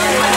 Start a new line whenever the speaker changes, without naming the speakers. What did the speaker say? Yeah.